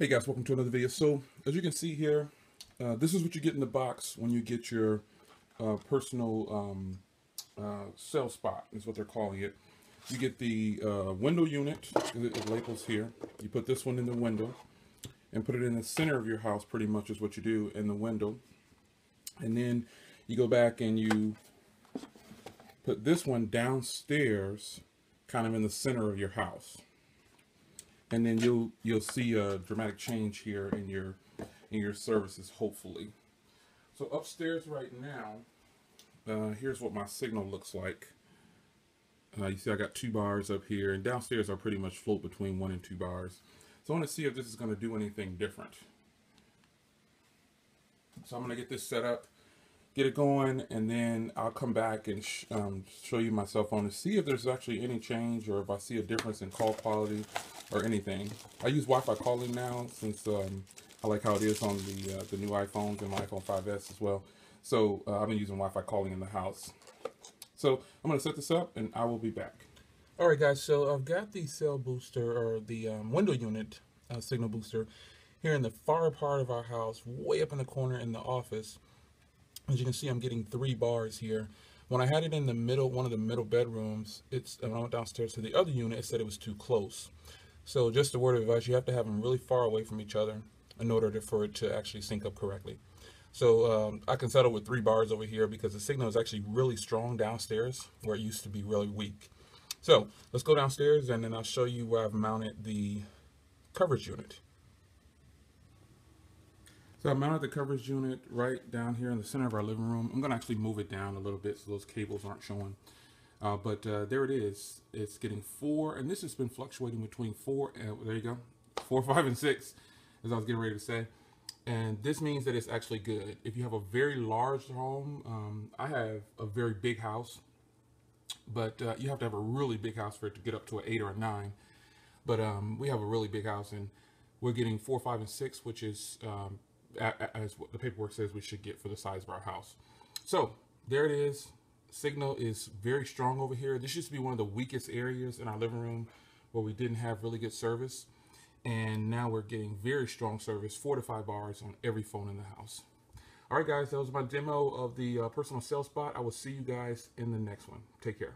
Hey guys, welcome to another video. So as you can see here, uh, this is what you get in the box when you get your uh, personal um, uh, CellSpot is what they're calling it. You get the uh, window unit, it, labels here. You put this one in the window and put it in the center of your house pretty much is what you do in the window. And then you go back and you put this one downstairs kind of in the center of your house and then you'll you'll see a dramatic change here in your in your services hopefully. So upstairs right now uh, here's what my signal looks like. Uh, you see I got two bars up here and downstairs I pretty much float between one and two bars. So I want to see if this is going to do anything different. So I'm going to get this set up get it going and then I'll come back and sh um, show you my cell phone to see if there's actually any change or if I see a difference in call quality or anything. I use Wi-Fi calling now since um, I like how it is on the uh, the new iPhones and my iPhone 5s as well. So uh, I've been using Wi-Fi calling in the house. So I'm gonna set this up and I will be back. All right guys, so I've got the cell booster or the um, window unit uh, signal booster here in the far part of our house, way up in the corner in the office. As you can see, I'm getting three bars here. When I had it in the middle, one of the middle bedrooms, it's when I went downstairs to the other unit, it said it was too close. So just a word of advice, you have to have them really far away from each other in order to, for it to actually sync up correctly. So um, I can settle with three bars over here because the signal is actually really strong downstairs where it used to be really weak. So let's go downstairs and then I'll show you where I've mounted the coverage unit. So I mounted the coverage unit right down here in the center of our living room. I'm going to actually move it down a little bit so those cables aren't showing. Uh, but uh, there it is. It's getting four, and this has been fluctuating between four, and there you go, four, five, and six, as I was getting ready to say. And this means that it's actually good. If you have a very large home, um, I have a very big house, but uh, you have to have a really big house for it to get up to an eight or a nine. But um, we have a really big house, and we're getting four, five, and six, which is um, as what the paperwork says we should get for the size of our house. So there it is. Signal is very strong over here. This used to be one of the weakest areas in our living room where we didn't have really good service. And now we're getting very strong service, four to five bars on every phone in the house. All right, guys, that was my demo of the uh, personal CellSpot. I will see you guys in the next one. Take care.